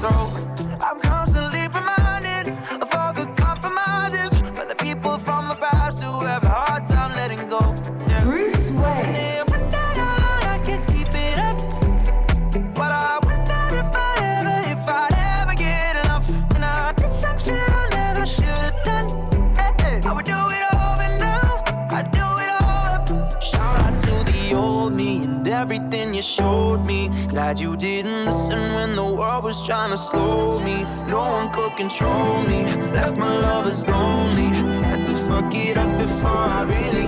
I'm constantly reminded of all the compromises by the people from the past who have a hard time. Told me and everything you showed me. Glad you didn't listen when the world was trying to slow me. No one could control me. Left my lovers lonely. Had to fuck it up before I really